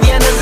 the end of